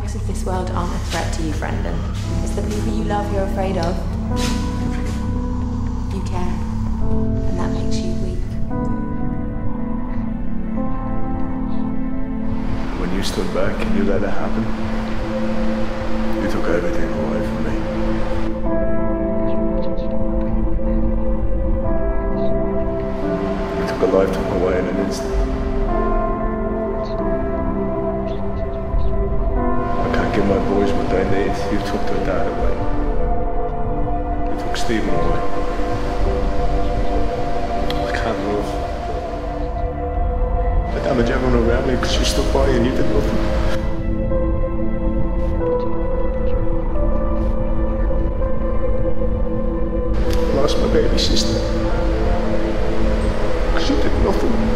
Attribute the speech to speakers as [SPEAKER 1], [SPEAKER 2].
[SPEAKER 1] thugs of this world aren't a threat to you, Brendan. It's the people you love you're afraid of. You care, and that makes you weak.
[SPEAKER 2] When you stood back and you let it happen, you took everything away from me. You took a lifetime away in an instant. give my boys what they need. You took their dad away. You took Stephen away. I can't move. I damage everyone around me because you stood by and you did nothing. lost my baby sister. Because you did nothing.